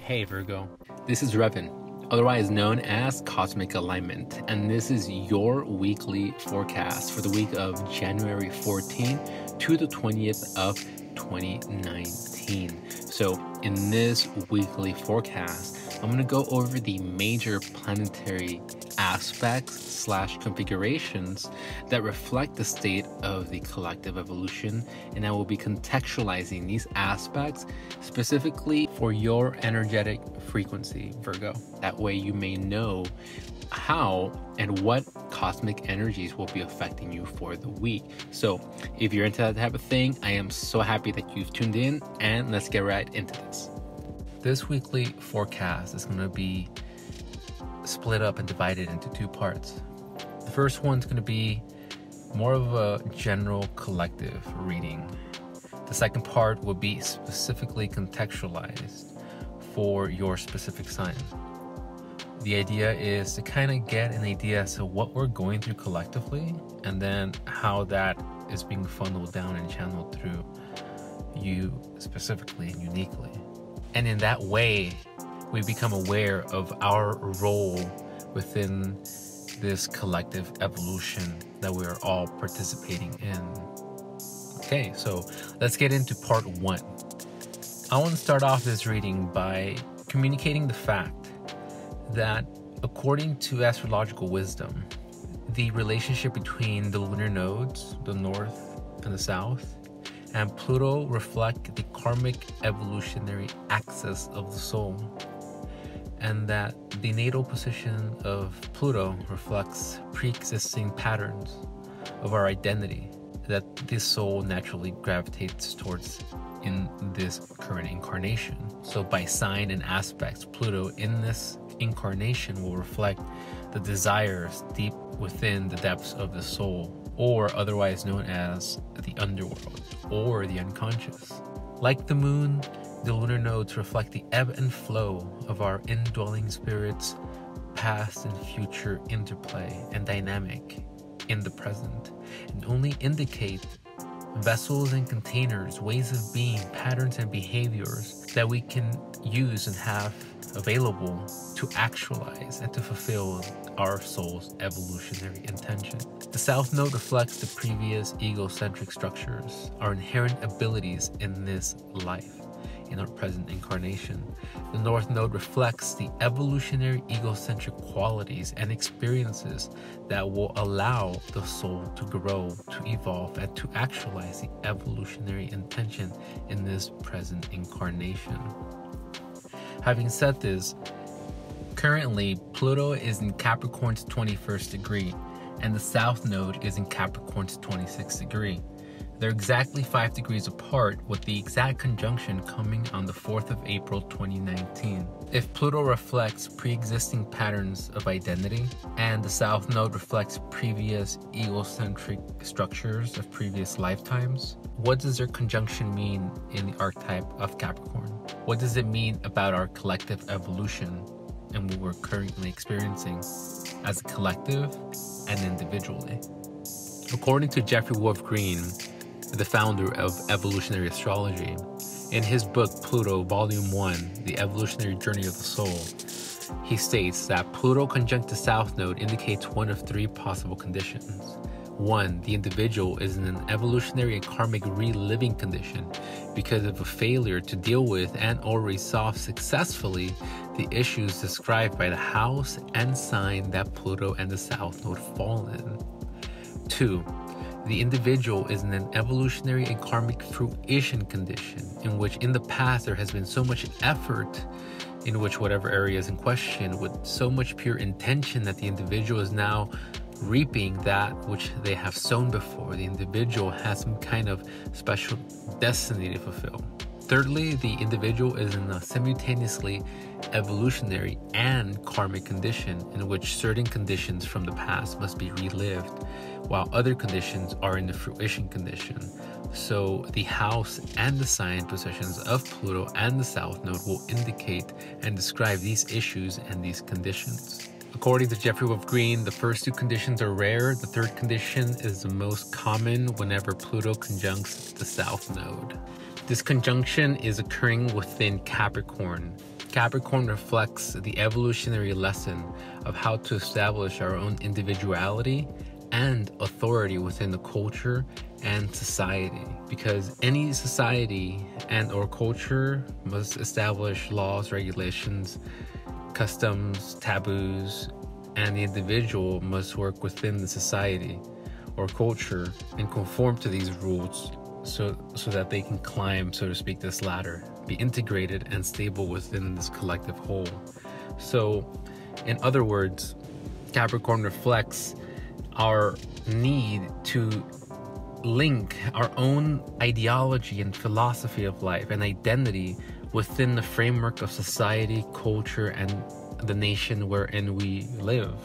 Hey Virgo, this is Revan, otherwise known as Kosmic Alignment, and this is your weekly forecast for the week of January 14 to the 20th of 2019. So, in this weekly forecast, I'm going to go over the major planetary aspects slash configurations that reflect the state of the collective evolution and I will be contextualizing these aspects specifically for your energetic frequency Virgo. That way you may know how and what cosmic energies will be affecting you for the week. So, if you're into that type of thing, I am so happy that you've tuned in and let's get right into this. This weekly forecast is going to be split up and divided into two parts. The first one's going to be more of a general collective reading. The second part will be specifically contextualized for your specific sign. The idea is to kind of get an idea as to what we're going through collectively and then how that is being funneled down and channeled through you specifically and uniquely. And in that way, we become aware of our role within this collective evolution that we're all participating in. Okay, so let's get into part one. I want to start off this reading by communicating the fact that according to astrological wisdom, the relationship between the lunar nodes, the north and the south, and Pluto reflect the karmic evolutionary axis of the soul and that the natal position of Pluto reflects pre existing patterns of our identity that this soul naturally gravitates towards in this current incarnation. So, by sign and aspects, Pluto in this incarnation will reflect the desires deep within the depths of the soul, or otherwise known as the underworld or the unconscious. Like the moon, the lunar nodes reflect the ebb and flow of our indwelling spirits, past and future interplay and dynamic in the present, and only indicate vessels and containers, ways of being, patterns and behaviors that we can use and have available to actualize and to fulfill our soul's evolutionary intention. The South Node reflects the previous egocentric structures, our inherent abilities in this life in our present incarnation. The North Node reflects the evolutionary egocentric qualities and experiences that will allow the soul to grow, to evolve, and to actualize the evolutionary intention in this present incarnation. Having said this, currently Pluto is in Capricorn's 21st degree, and the South Node is in Capricorn's 26th degree. They're exactly 5 degrees apart, with the exact conjunction coming on the 4th of April 2019. If Pluto reflects pre existing patterns of identity, and the South Node reflects previous egocentric structures of previous lifetimes, what does their conjunction mean in the archetype of Capricorn? What does it mean about our collective evolution and what we're currently experiencing as a collective and individually? According to Jeffrey Wolf Green, the founder of evolutionary astrology. In his book Pluto, Volume 1 The Evolutionary Journey of the Soul, he states that Pluto conjunct the South Node indicates one of three possible conditions. One, the individual is in an evolutionary and karmic reliving condition because of a failure to deal with and or resolve successfully the issues described by the house and sign that Pluto and the South Node fall in. Two, the individual is in an evolutionary and karmic fruition condition in which, in the past, there has been so much effort in which whatever area is in question with so much pure intention that the individual is now reaping that which they have sown before. The individual has some kind of special destiny to fulfill. Thirdly, the individual is in a simultaneously evolutionary and karmic condition in which certain conditions from the past must be relived, while other conditions are in the fruition condition. So, the house and the sign positions of Pluto and the South Node will indicate and describe these issues and these conditions. According to Jeffrey Wolf Green, the first two conditions are rare. The third condition is the most common whenever Pluto conjuncts the South Node. This conjunction is occurring within Capricorn, Capricorn reflects the evolutionary lesson of how to establish our own individuality and authority within the culture and society because any society and or culture must establish laws regulations customs taboos and the individual must work within the society or culture and conform to these rules so so that they can climb so to speak this ladder be integrated and stable within this collective whole so in other words capricorn reflects our need to link our own ideology and philosophy of life and identity within the framework of society, culture, and the nation wherein we live.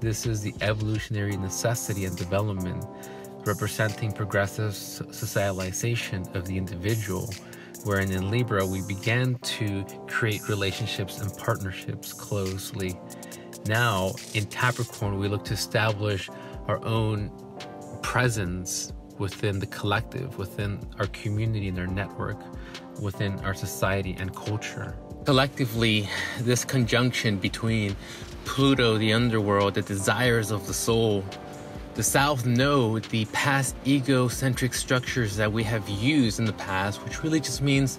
This is the evolutionary necessity and development representing progressive socialization of the individual, wherein in Libra we began to create relationships and partnerships closely. Now, in Capricorn, we look to establish our own presence within the collective, within our community and our network, within our society and culture. Collectively, this conjunction between Pluto, the underworld, the desires of the soul, the South Node, the past egocentric structures that we have used in the past, which really just means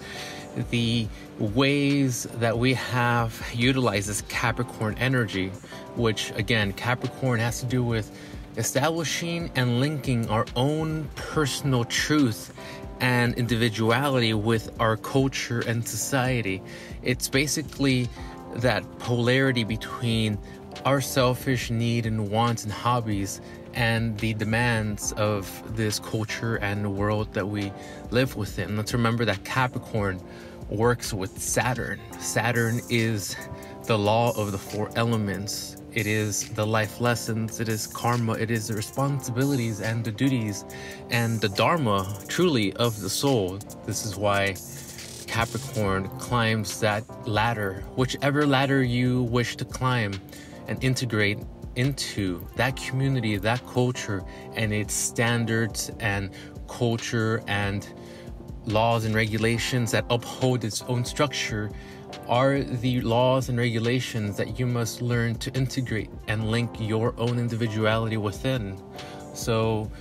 the ways that we have utilized this Capricorn energy, which again, Capricorn has to do with establishing and linking our own personal truth and individuality with our culture and society. It's basically that polarity between our selfish need and wants and hobbies and the demands of this culture and the world that we live within. Let's remember that Capricorn works with Saturn. Saturn is the law of the four elements it is the life lessons, it is karma, it is the responsibilities and the duties and the dharma truly of the soul. This is why Capricorn climbs that ladder, whichever ladder you wish to climb and integrate into that community, that culture, and its standards and culture and laws and regulations that uphold its own structure are the laws and regulations that you must learn to integrate and link your own individuality within. So,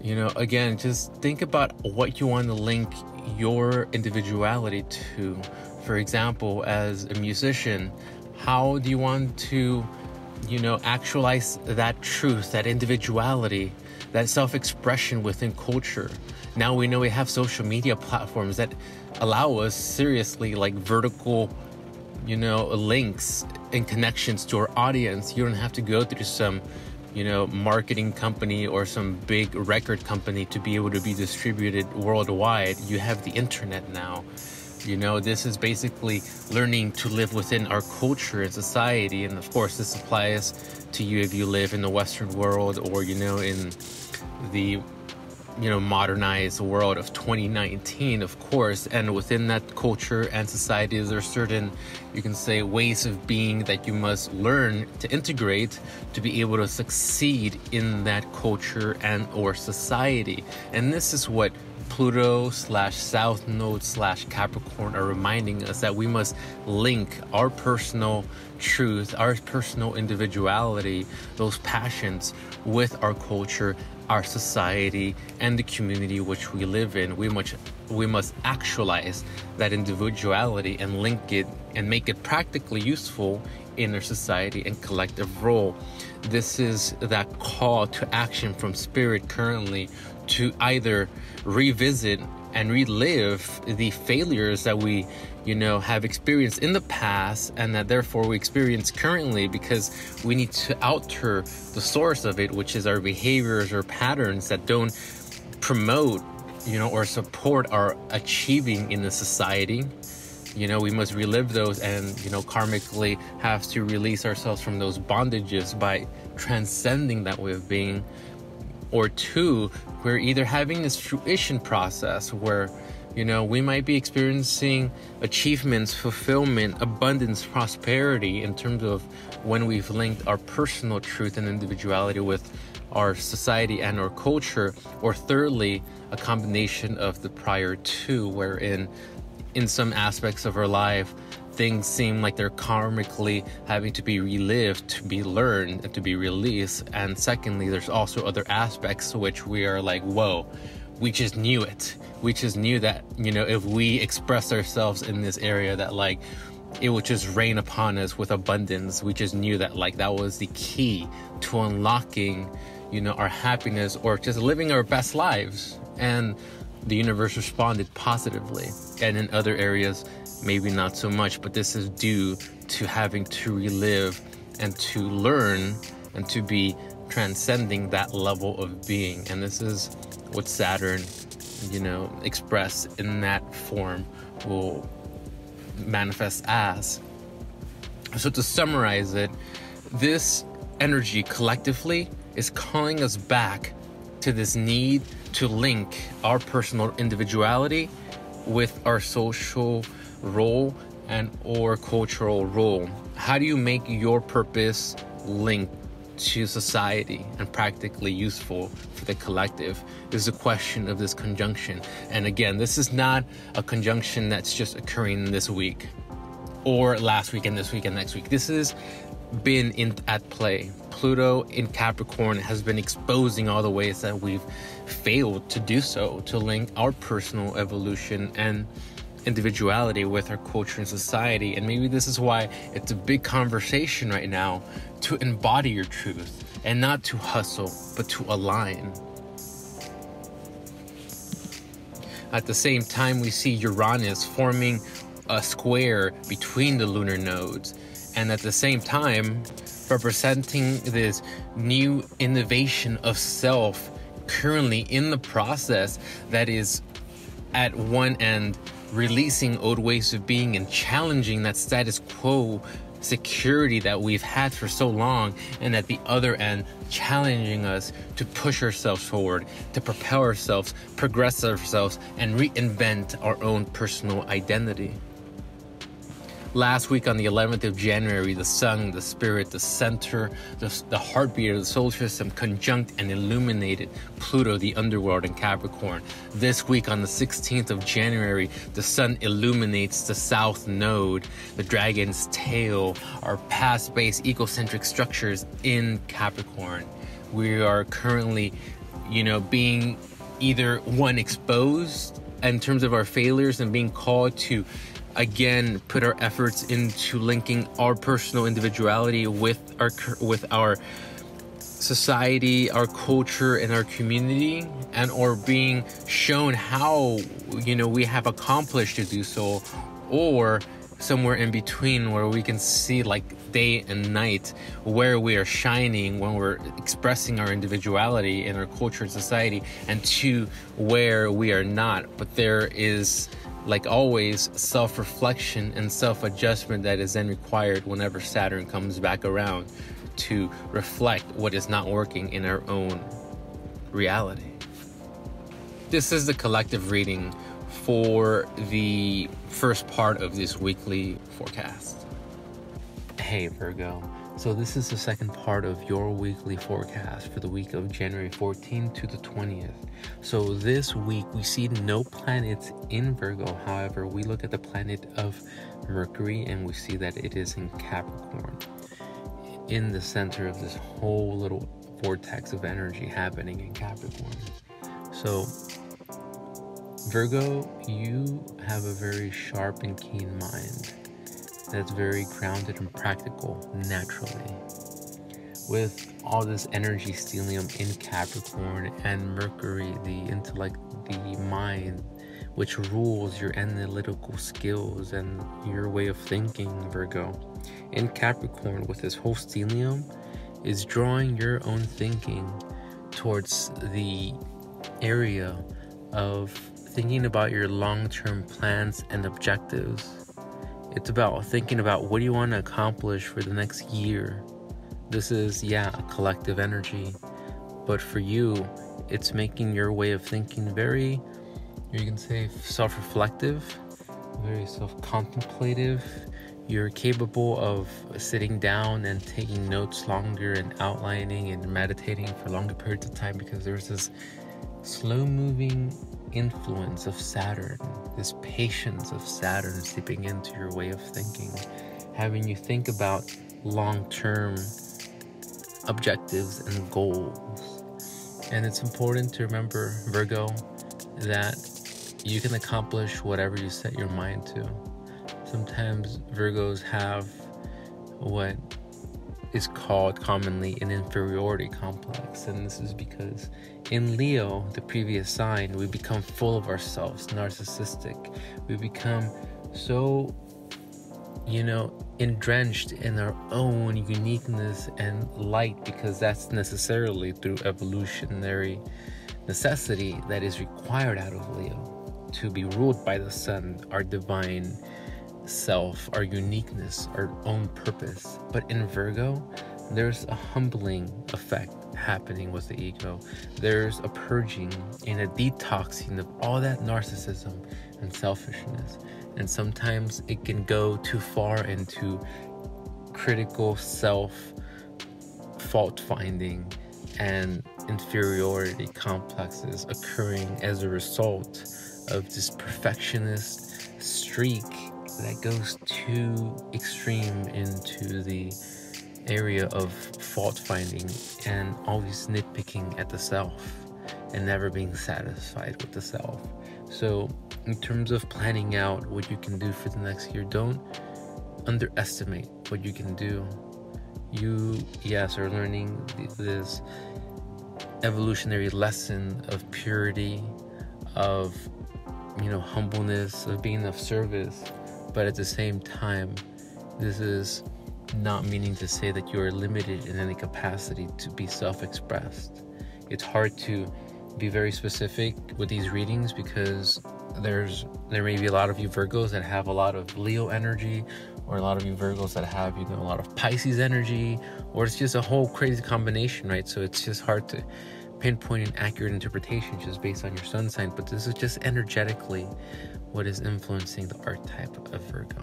you know, again, just think about what you want to link your individuality to. For example, as a musician, how do you want to, you know, actualize that truth, that individuality, that self expression within culture? Now we know we have social media platforms that allow us seriously like vertical you know links and connections to our audience. You don't have to go through some you know marketing company or some big record company to be able to be distributed worldwide. You have the internet now you know this is basically learning to live within our culture and society. And of course this applies to you if you live in the western world or you know in the you know modernized world of 2019 of course. And within that culture and society there are certain you can say ways of being that you must learn to integrate to be able to succeed in that culture and or society. And this is what Pluto slash South Node slash Capricorn are reminding us that we must link our personal truth, our personal individuality, those passions with our culture our society and the community which we live in. We must we must actualize that individuality and link it and make it practically useful in our society and collective role. This is that call to action from spirit currently to either revisit and relive the failures that we you know have experienced in the past and that therefore we experience currently because we need to alter the source of it which is our behaviors or patterns that don't promote you know or support our achieving in the society. You know we must relive those and you know karmically have to release ourselves from those bondages by transcending that way of being or two, we're either having this fruition process where you know, we might be experiencing achievements, fulfillment, abundance, prosperity in terms of when we've linked our personal truth and individuality with our society and our culture. Or thirdly, a combination of the prior two, wherein in some aspects of our life, things seem like they're karmically having to be relived, to be learned, and to be released. And secondly, there's also other aspects which we are like, whoa, we just knew it. We just knew that, you know, if we express ourselves in this area, that like it would just rain upon us with abundance. We just knew that like that was the key to unlocking, you know, our happiness or just living our best lives. And the universe responded positively. And in other areas, maybe not so much, but this is due to having to relive and to learn and to be transcending that level of being. And this is what Saturn, you know, expressed in that form will manifest as. So, to summarize it, this energy collectively is calling us back to this need to link our personal individuality with our social role and or cultural role. How do you make your purpose link to society and practically useful for the collective is the question of this conjunction. And again this is not a conjunction that's just occurring this week or last week and this week and next week. This has been in at play. Pluto in capricorn has been exposing all the ways that we've failed to do so to link our personal evolution and individuality with our culture and society. And maybe this is why it's a big conversation right now to embody your truth and not to hustle, but to align. At the same time, we see Uranus forming a square between the lunar nodes, and at the same time, representing this new innovation of self currently in the process that is at one end releasing old ways of being and challenging that status quo security that we've had for so long, and at the other end, challenging us to push ourselves forward, to propel ourselves, progress ourselves, and reinvent our own personal identity. Last week on the 11th of January, the sun, the spirit, the center, the, the heartbeat of the solar system conjunct and illuminated Pluto, the underworld, and Capricorn. This week on the 16th of January, the sun illuminates the south node, the dragon's tail, our past based egocentric structures in Capricorn. We are currently, you know, being either one exposed in terms of our failures and being called to again put our efforts into linking our personal individuality with our with our society, our culture, and our community, and or being shown how you know we have accomplished to do so, or somewhere in between where we can see like day and night where we are shining when we're expressing our individuality in our culture and society, and to where we are not. But there is like always, self reflection and self adjustment that is then required whenever Saturn comes back around to reflect what is not working in our own reality. This is the collective reading for the first part of this weekly forecast. Hey, Virgo. So, this is the second part of your weekly forecast for the week of January 14th to the 20th. So, this week we see no planets in Virgo. However, we look at the planet of Mercury and we see that it is in Capricorn, in the center of this whole little vortex of energy happening in Capricorn. So, Virgo, you have a very sharp and keen mind that's very grounded and practical naturally. With all this energy stellium in Capricorn and Mercury, the intellect, the mind, which rules your analytical skills and your way of thinking, Virgo. In Capricorn, with this whole stellium, is drawing your own thinking towards the area of thinking about your long term plans and objectives it's about thinking about what do you want to accomplish for the next year. This is, yeah, a collective energy. But for you, it's making your way of thinking very, you can say, self reflective, very self contemplative. You're capable of sitting down and taking notes longer and outlining and meditating for longer periods of time because there's this slow moving influence of Saturn, this patience of Saturn seeping into your way of thinking, having you think about long term objectives and goals. And it's important to remember, Virgo, that you can accomplish whatever you set your mind to. Sometimes Virgos have what is called commonly an inferiority complex, and this is because in Leo, the previous sign, we become full of ourselves, narcissistic. We become so, you know, drenched in our own uniqueness and light because that's necessarily through evolutionary necessity that is required out of Leo to be ruled by the sun, our divine self, our uniqueness, our own purpose. But in Virgo, there's a humbling effect happening with the ego. There's a purging and a detoxing of all that narcissism and selfishness. And sometimes it can go too far into critical self fault finding and inferiority complexes occurring as a result of this perfectionist streak that goes too extreme into the area of fault finding and always nitpicking at the self and never being satisfied with the self. So, in terms of planning out what you can do for the next year, don't underestimate what you can do. You, yes, are learning this evolutionary lesson of purity, of you know, humbleness, of being of service, but at the same time, this is not meaning to say that you are limited in any capacity to be self expressed. It's hard to be very specific with these readings because there's there may be a lot of you Virgos that have a lot of Leo energy or a lot of you Virgos that have you know a lot of Pisces energy or it's just a whole crazy combination right so it's just hard to pinpoint an accurate interpretation just based on your sun sign but this is just energetically what is influencing the archetype of Virgo.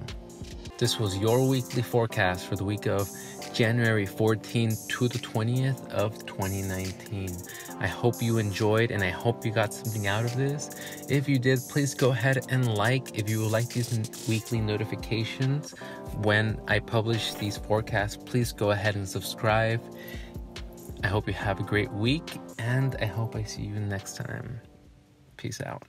This was your weekly forecast for the week of January 14th to the 20th of 2019. I hope you enjoyed and I hope you got something out of this. If you did, please go ahead and like. If you would like these weekly notifications when I publish these forecasts, please go ahead and subscribe. I hope you have a great week and I hope I see you next time. Peace out.